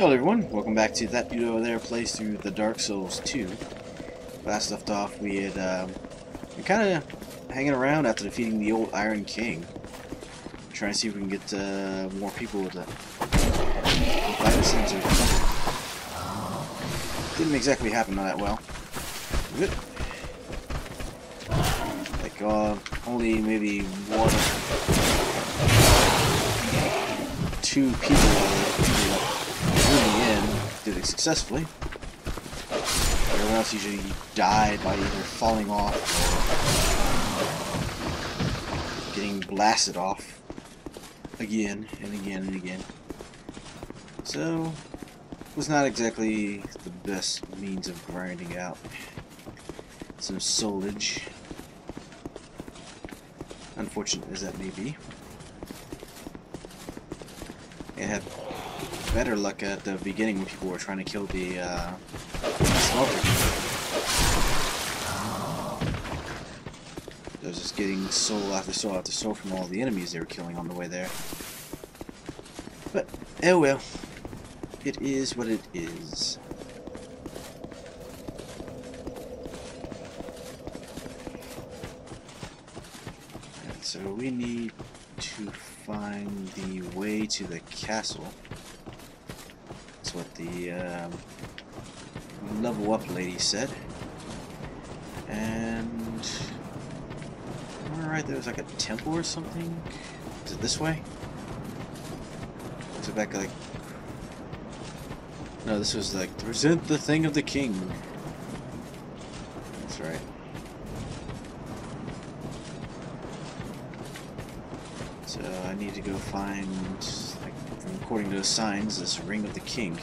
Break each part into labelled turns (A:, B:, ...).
A: Hello everyone, welcome back to that dude over there plays through the Dark Souls 2. Last left off we had um, been kind of hanging around after defeating the old Iron King. Trying to see if we can get uh, more people to invite us into Didn't exactly happen all that well. Like uh, only maybe one two people it successfully. Everyone else usually died by either falling off or getting blasted off again and again and again. So, it was not exactly the best means of grinding out some soulage. Unfortunate as that may be. It had better luck at the beginning when people were trying to kill the uh, smelter. I was just getting soul after soul after soul from all the enemies they were killing on the way there. But, oh well. It is what it is. So we need to find the way to the castle. The um, level up lady said. And right there was like a temple or something. Is it this way? Is it back like? No, this was like present the thing of the king. That's right. So I need to go find, like, according to the signs, this ring of the king.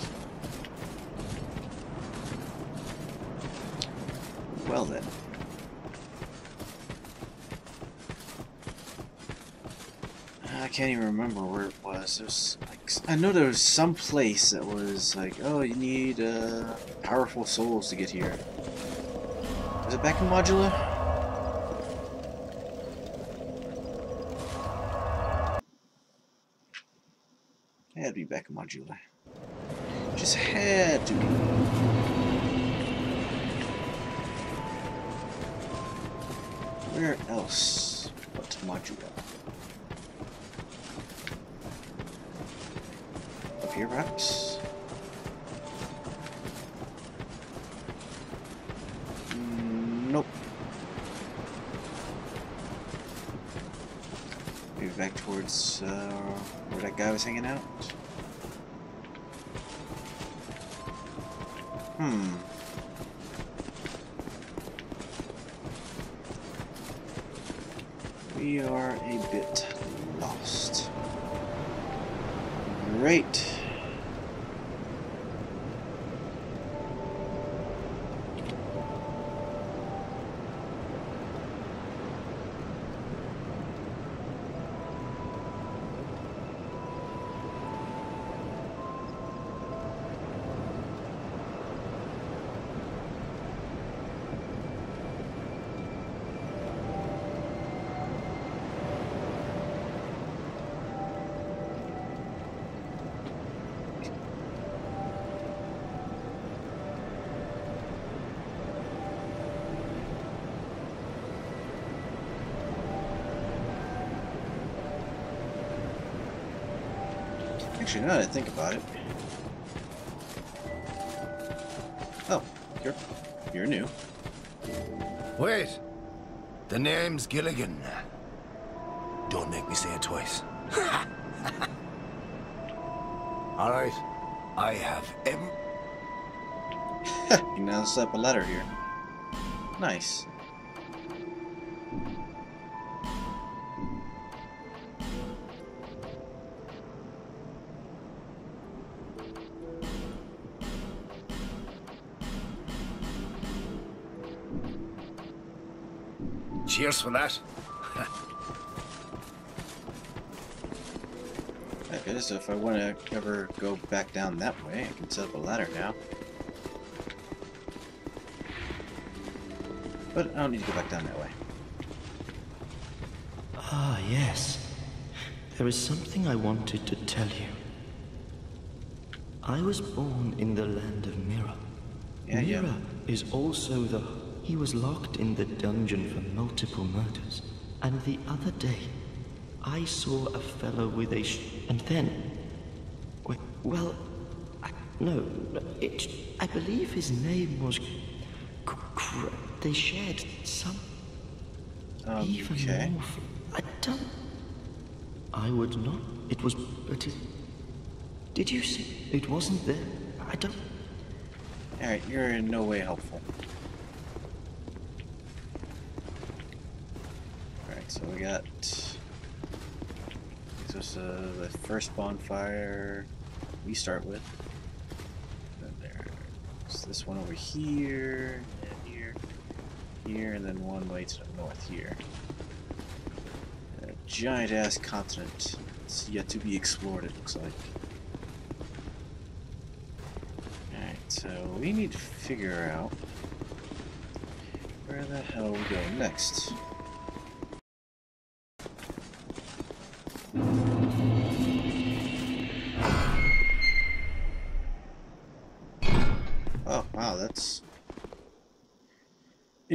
A: Well then. I can't even remember where it was. There's like I know there was some place that was like, oh, you need uh, powerful souls to get here. Is it back in Majula? Here, perhaps? Nope. Maybe back towards uh, where that guy was hanging out. Hmm. We are a bit lost. Great. Actually, now that I think about it. Oh, you're you're new.
B: Wait. The name's Gilligan. Don't make me say it twice. All right. I have em.
A: you now set up a letter here. Nice.
B: Cheers for that.
A: Okay, so if I want to ever go back down that way, I can set up a ladder now. But I don't need to go back down that way.
C: Ah, yes. There is something I wanted to tell you. I was born in the land of Mirrah.
A: Yeah, yeah.
C: Mirrah is also the. He was locked in the dungeon for multiple murders. And the other day, I saw a fellow with a. Sh- and then. Well, I, no, it. I believe his name was. They shared some. Um, even
A: Okay.
C: more. f- I don't. I would not. It was. But it. Did you see? It wasn't there. I don't.
A: Alright, you're in no way helpful. Alright, so we got. This was uh, the first bonfire we start with. Then there's this one over here, and here, here, and then one way to the north here. A giant ass continent. It's yet to be explored, it looks like. Alright, so we need to figure out where the hell we go next.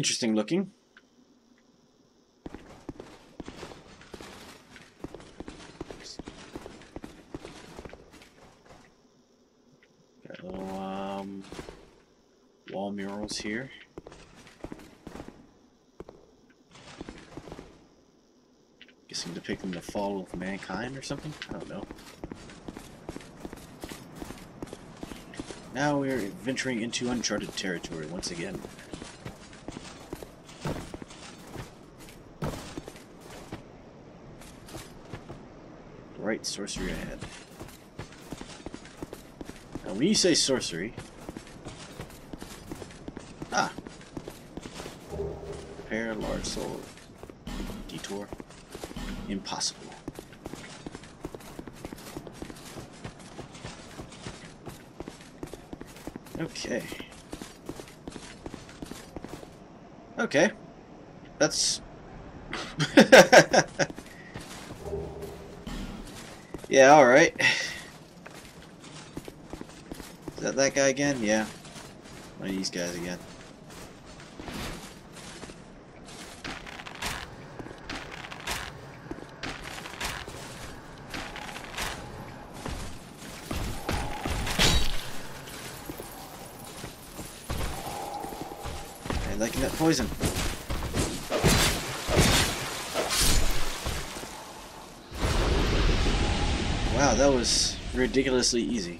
A: Interesting looking. Got little um, wall murals here. Guessing depicting the fall of mankind or something? I don't know. Now we're venturing into uncharted territory once again. Sorcery ahead. Now when you say sorcery... Ah! Prepare large soul. Detour. Impossible. Okay. Okay. That's... yeah, alright. Is that that guy again? Yeah. One of these guys again. I liking that poison. Wow, that was ridiculously easy.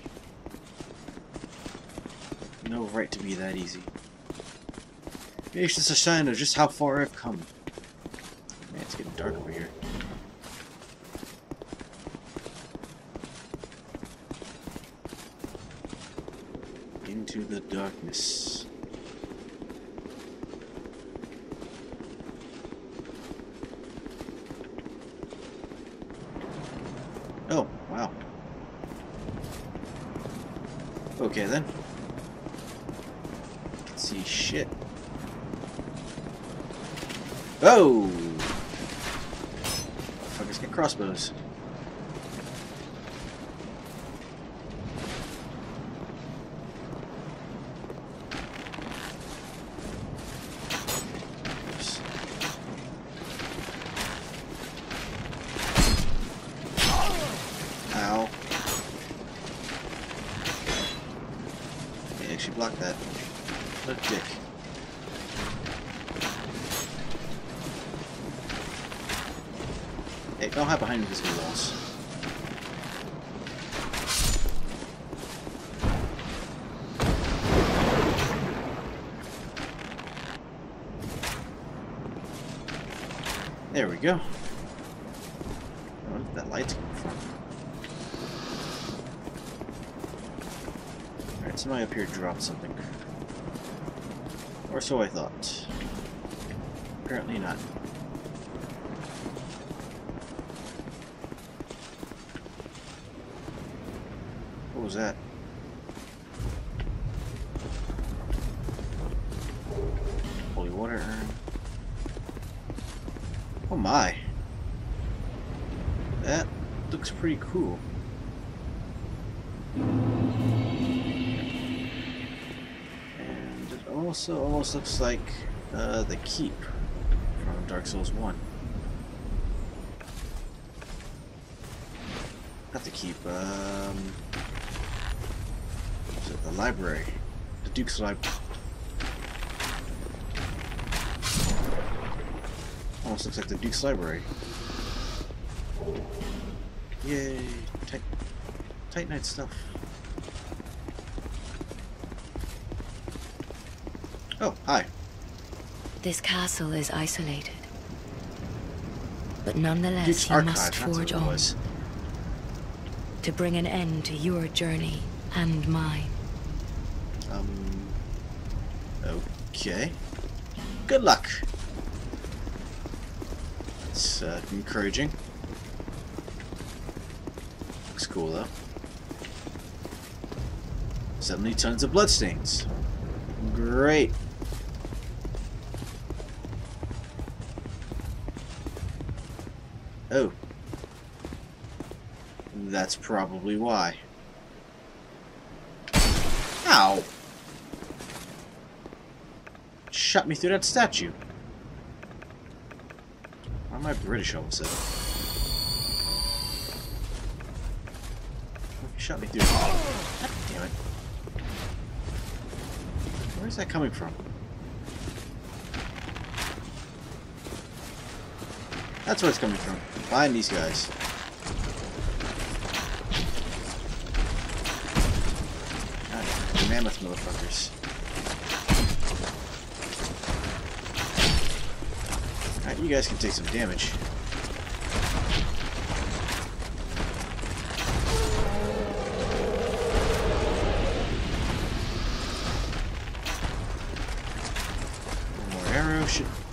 A: No right to be that easy. Maybe it's just a sign of just how far I've come. Man, it's getting dark over here. Into the darkness. Oh, wow. Okay then. Can see shit. Oh! Fuckers get crossbows. Oops. Ow. He actually blocked that. What a dick. Hey, don't hide behind invisible walls. There we go. Where did that light come from? Alright, somebody up here dropped something. Or so I thought. Apparently not. cool. And it also almost looks like uh, the Keep from Dark Souls 1. Not the Keep, um, the library. The Duke's Library. Almost looks like the Duke's Library. Yay! Tight, tight night stuff. Oh, hi.
D: This castle is isolated. But nonetheless, you must forge on to bring an end to your journey and mine.
A: Um. Okay. Good luck. It's uh, encouraging. Cool though. 70 tons of bloodstains. Great. Oh. That's probably why. Ow! Shot me through that statue. Why am I British all of a sudden? Shot me through. God damn it. Where's that coming from? That's where it's coming from. Behind these guys. Mammoth motherfuckers. Alright, you guys can take some damage.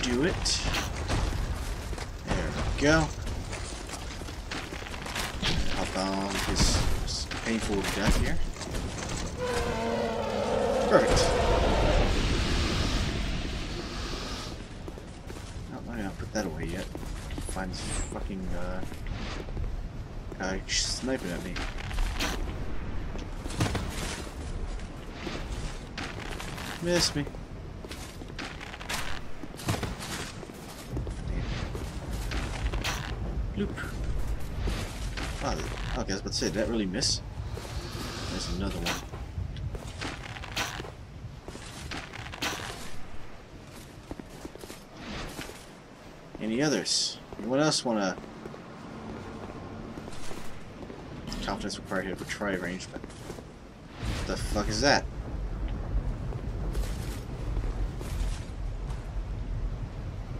A: Do it. There we go. Help on his painful death here. Perfect. Not gonna put that away yet. Find this fucking uh, guy sniping at me. Miss me. Did that really miss? There's another one. Any others? Anyone else want to... Confidence required here for try arrangement. What the fuck is that?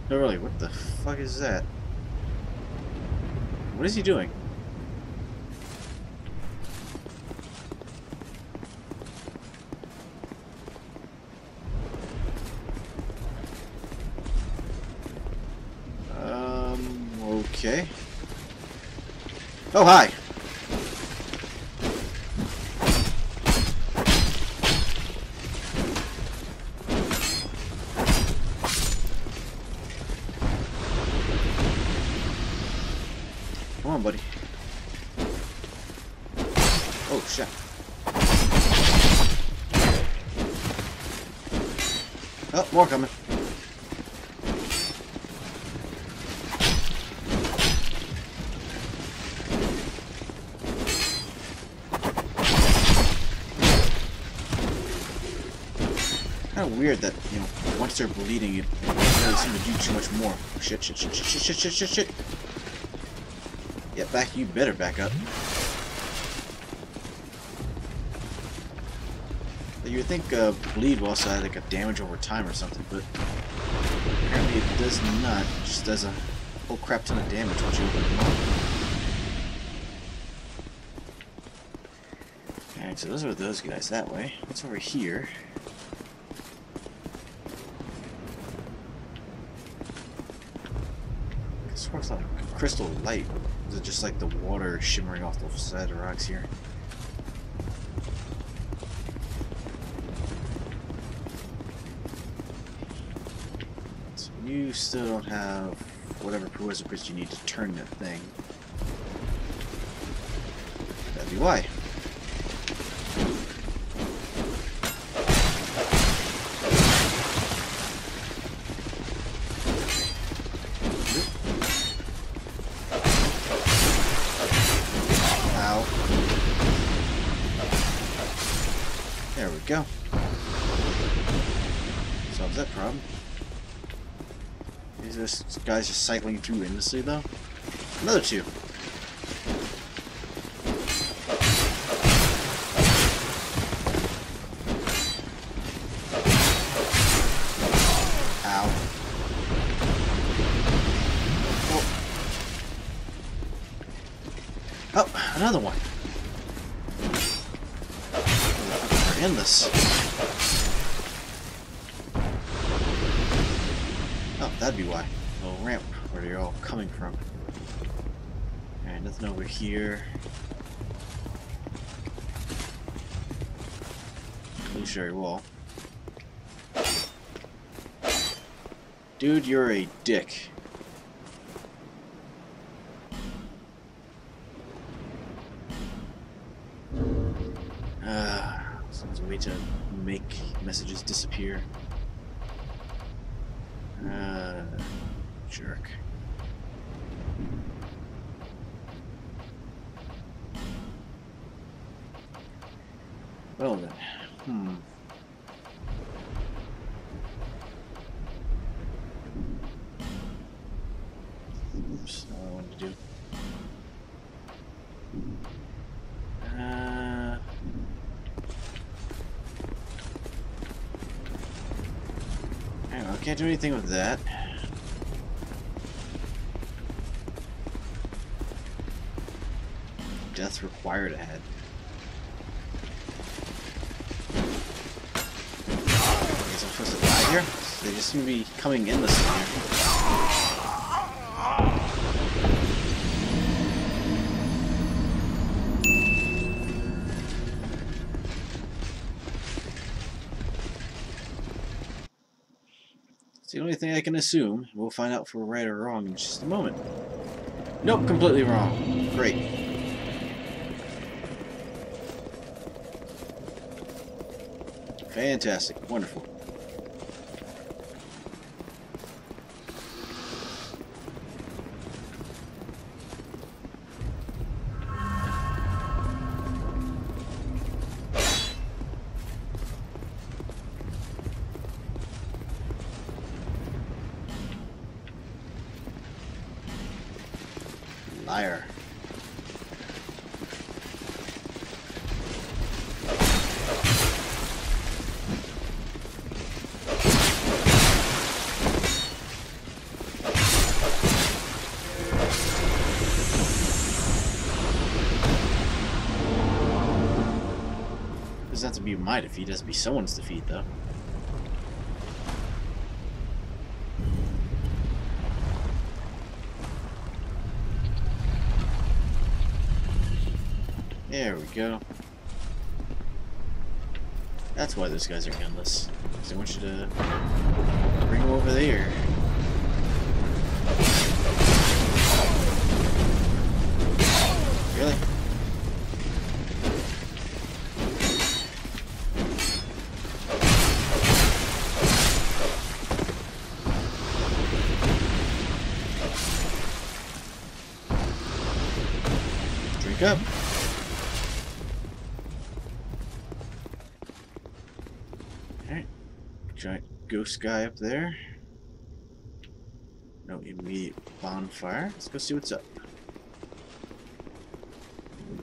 A: No, really, what the fuck is that? What is he doing? Um, okay. Oh, hi! Come on, buddy. Oh, shit. Oh, more coming. Weird that, you know, once they're bleeding, it doesn't really seem to do too much more. Shit, shit, shit, shit, shit, shit, shit, shit, shit. Yeah, back, you better back up. You would think uh, bleed will also have like a damage over time or something, but apparently it does not. It just does a whole crap ton of damage once you open them up. Alright, so those are those guys that way. What's over here? This sparks like crystal light. Is it just like the water shimmering off the side of the rocks here? So you still don't have whatever prerequisites you need to turn that thing. That'd be why. Guys just cycling through endlessly though. Another two. Ow. Oh. oh, another one. Endless. Oh, that'd be why. You're all coming from. Alright, nothing over here. Illusionary wall. Dude, you're a dick. Uh, sounds a way to make messages disappear. Uh, jerk. Well then, hmm. Oops, not what I wanted to do. Uh, hang on, can't do anything with that. Death required ahead. I guess I'm supposed to die here? They just seem to be coming endlessly here. It's the only thing I can assume. We'll find out if we're right or wrong in just a moment. Nope, completely wrong. Great. Fantastic. Wonderful. My defeat, it has to be someone's defeat, though. There we go. That's why those guys are endless. 'Cause they want you to bring them over there. Ghost guy up there. No immediate bonfire. Let's go see what's up.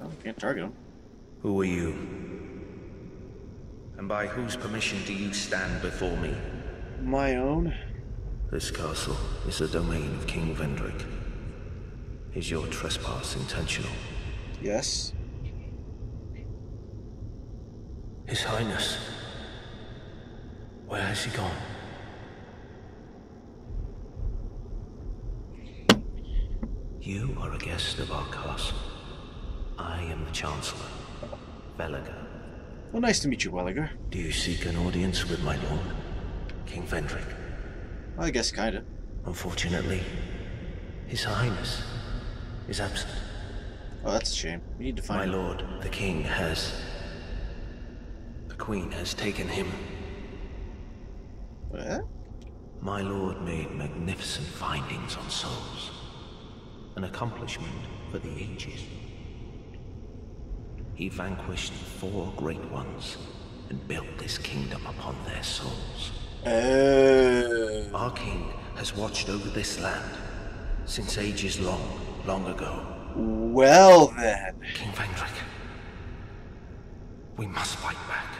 A: Oh, can't target him.
E: Who are you? And by whose permission do you stand before me?
A: My own?
E: This castle is the domain of King Vendrick. Is your trespass intentional?
A: Yes.
E: His Highness. Where has he gone? You are a guest of our castle. I am the Chancellor, Wellager.
A: Well, nice to meet you, Welliger.
E: Do you seek an audience with my lord, King Vendrick?
A: I guess kinda.
E: Unfortunately, His Highness is absent.
A: Oh, that's a shame. We need to
E: My
A: find him.
E: lord, the king has. The queen has taken him.
A: What?
E: My lord made magnificent findings on souls. An accomplishment for the ages. He vanquished four great ones and built this kingdom upon their souls.
A: Oh.
E: Our king has watched over this land since ages long, long ago.
A: Well then.
E: King Vendrick, we must fight back,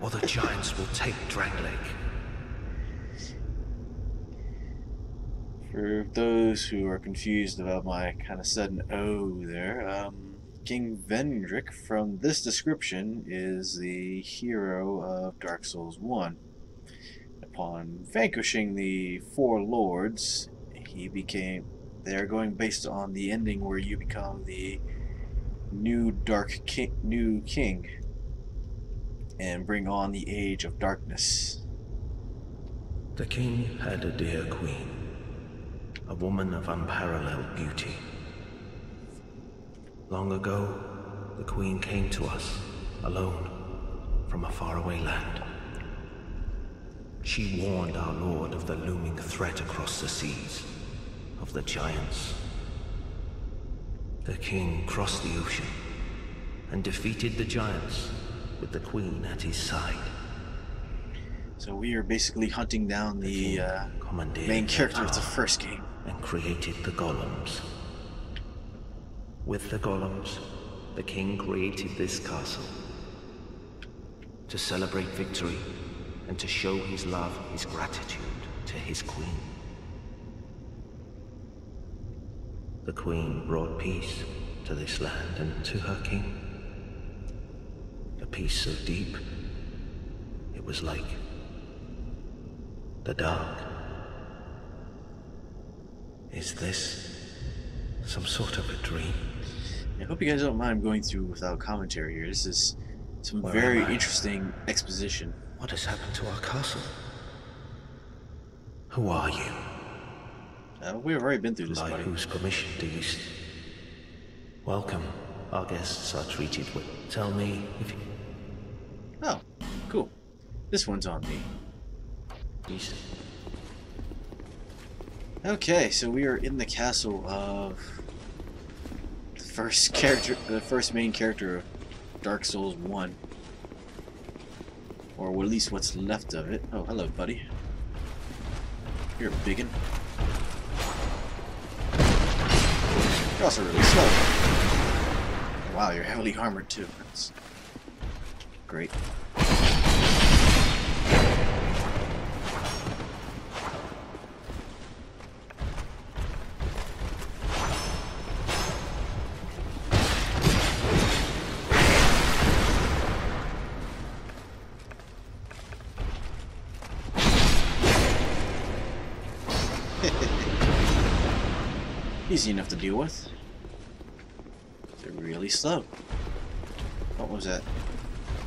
E: or the giants will take Drangleic.
A: For those who are confused about my kind of sudden O there, um, King Vendrick from this description is the hero of Dark Souls 1. Upon vanquishing the four lords, he became. They're going based on the ending where you become the new Dark King, new King, and bring on the Age of Darkness.
E: The king had a dear queen, a woman of unparalleled beauty. Long ago, the queen came to us, alone, from a faraway land. She warned our lord of the looming threat across the seas, of the giants. The king crossed the ocean and defeated the giants with the queen at his side.
A: So we are basically hunting down the uh, main character of the first game.
E: and created the golems. With the golems, the king created this castle to celebrate victory and to show his love, his gratitude to his queen. The queen brought peace to this land and to her king. A peace so deep, it was like the dark. Is this some sort of a dream?
A: I hope you guys don't mind going through without commentary here. This is some
E: Where
A: very interesting exposition.
E: What has happened to our castle? Who are you?
A: Uh, we've already been through this,
E: By
A: buddy.
E: whose permission do you... Welcome. Our guests are treated with... Tell me if you...
A: Oh, cool. This one's on me. Okay, so we are in the castle of the first character, the first main character of Dark Souls 1. Or at least what's left of it. Oh, hello, buddy. You're a biggin. You're also really slow. Wow, you're heavily armored too. That's great. Easy enough to deal with. They're really slow. What was that?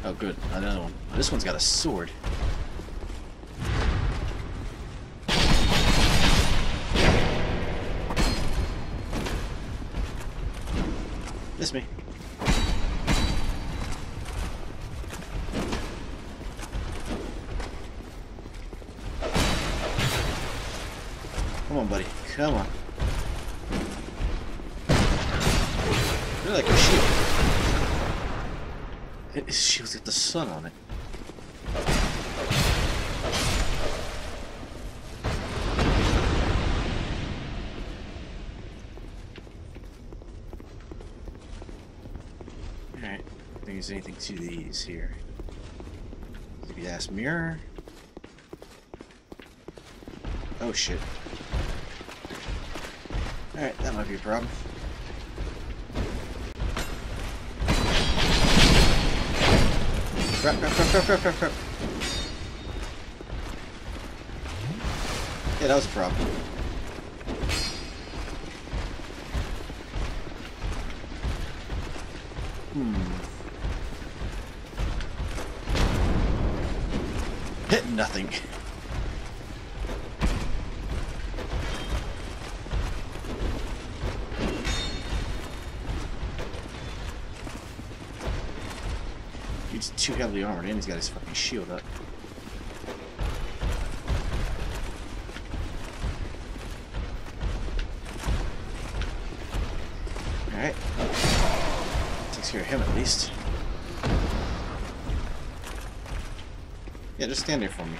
A: Oh, good. Another one. Oh, this one's got a sword. Miss me. Come on, buddy. Come on. You're like a shield. It is shield with the sun on it. Alright, I think there's anything to these here. Maybe ask mirror. Oh shit. Alright, that might be a problem. Crap, crap, crap, crap, crap, crap. Yeah, that was a problem. Hmm. Hit nothing. Too heavily armored and he's got his fucking shield up. Alright. Takes care of him at least. Yeah, just stand there for me.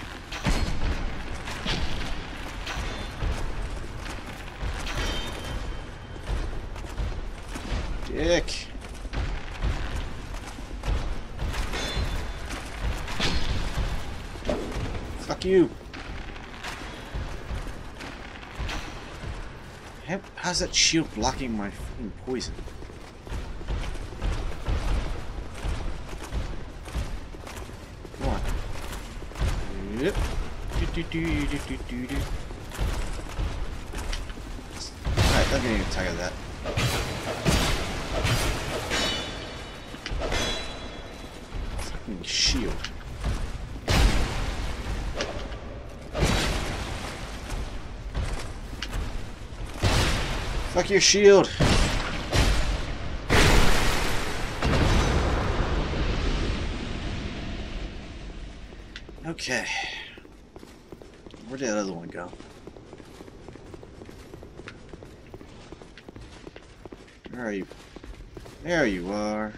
A: How- How's that shield blocking my fucking poison? On. Yep. Do, do, do. Alright, getting tired of that. Fucking shield. Your shield. Okay. Where'd that other one go? Where are you? There you are.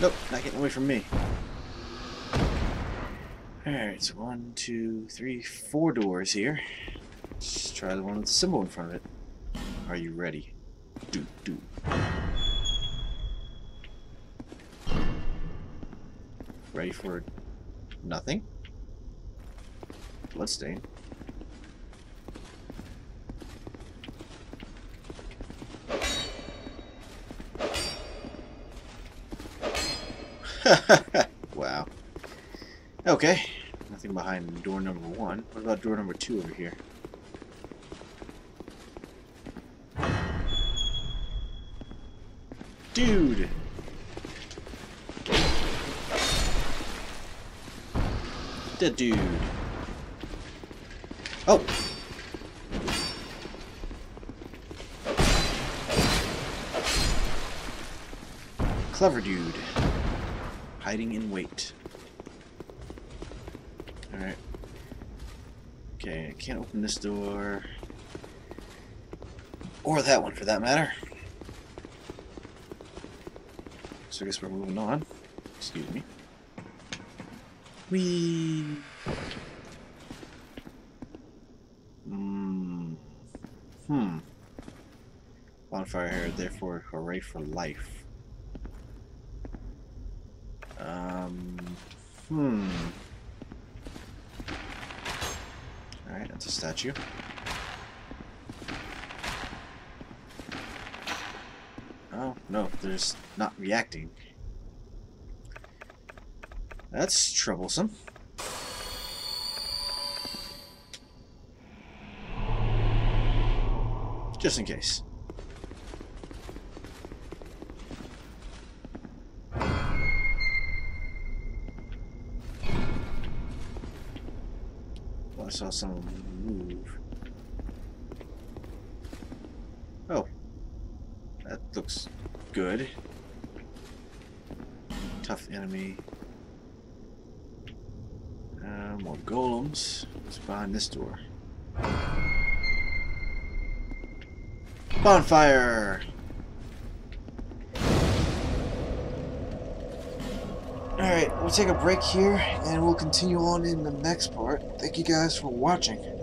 A: Nope, not getting away from me. Alright, so one, two, three, four doors here. Let's try the one with the symbol in front of it. Are you ready? Do, do. Ready for nothing? Bloodstain. wow. Okay. Behind door number one. What about door number two over here? Dude! The dude. Oh! Clever dude. Hiding in wait. Alright. Okay, I can't open this door. Or that one, for that matter. So I guess we're moving on. Excuse me. Whee! Hmm. Hmm. Bonfire here, therefore, hooray for life. Um. Hmm. Alright, that's a statue. Oh, no, there's not reacting. That's troublesome. Just in case. Saw someone move. Oh. That looks good. Tough enemy. Uh, more golems. What's behind this door? Bonfire! We'll take a break here and we'll continue on in the next part. Thank you guys for watching.